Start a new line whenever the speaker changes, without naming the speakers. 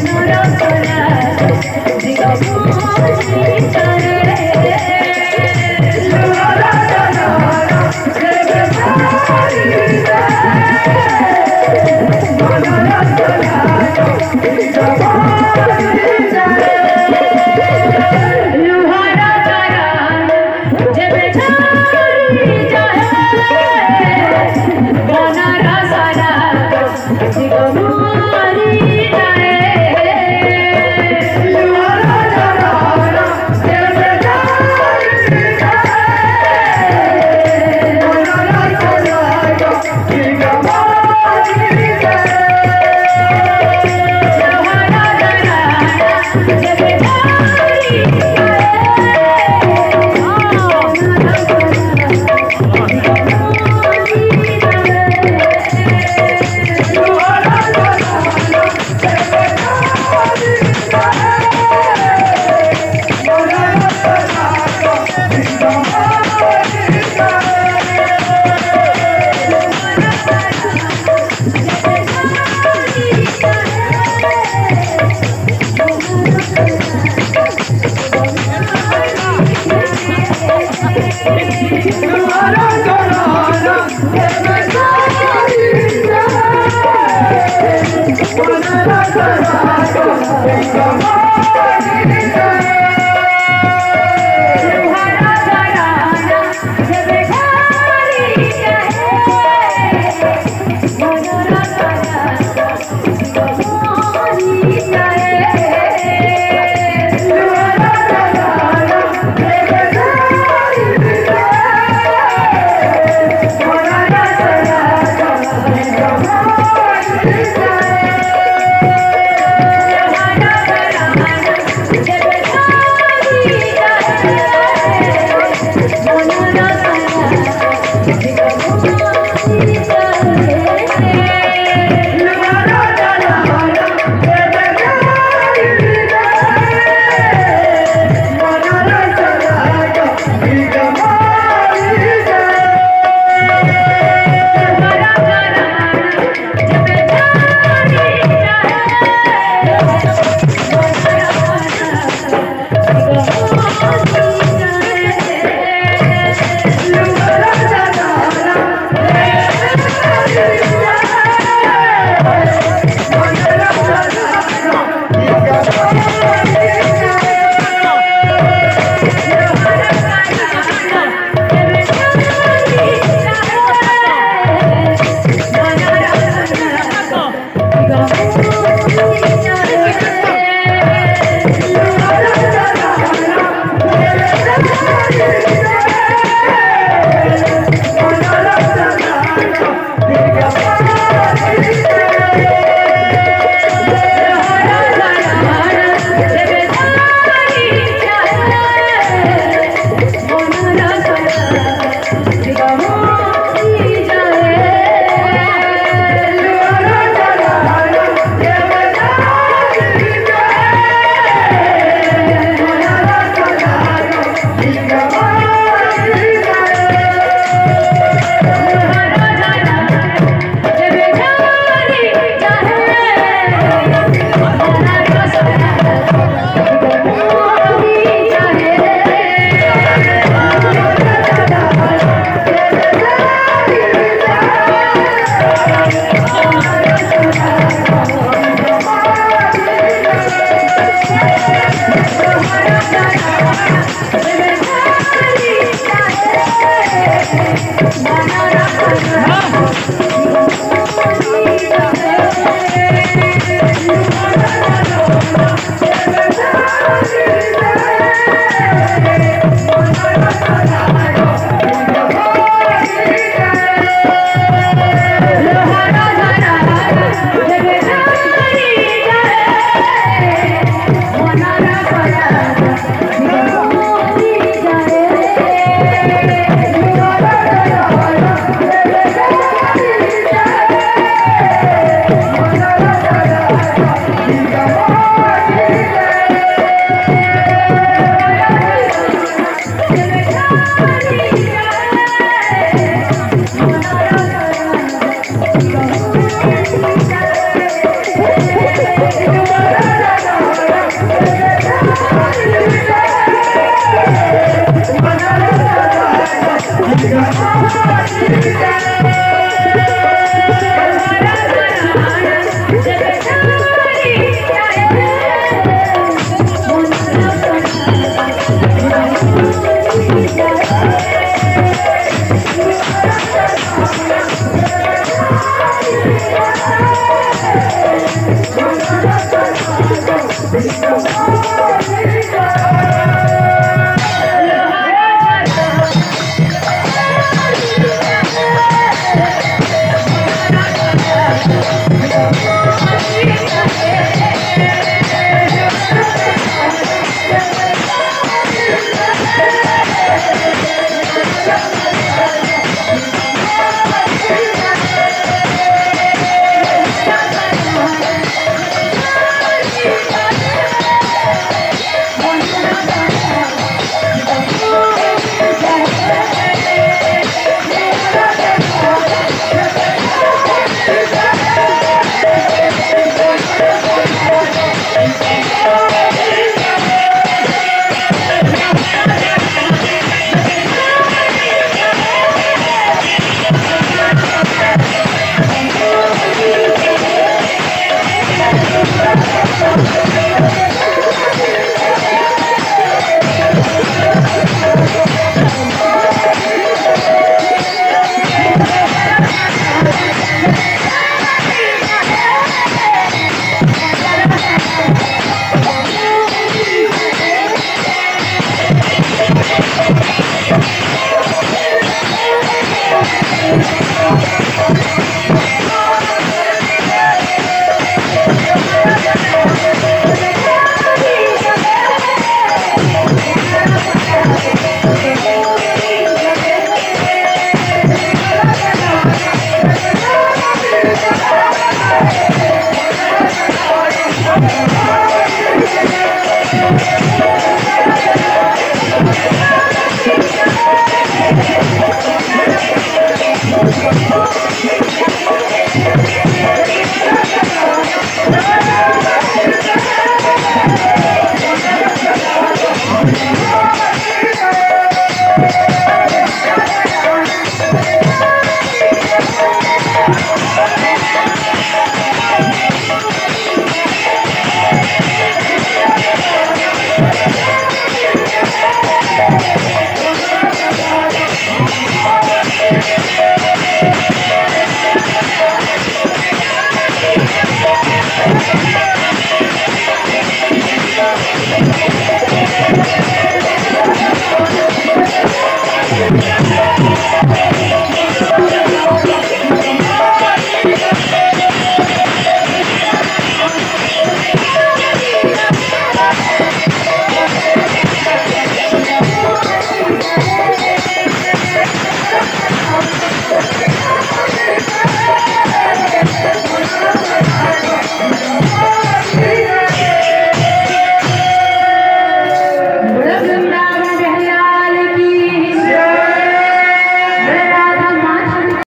sonoroso. Come on.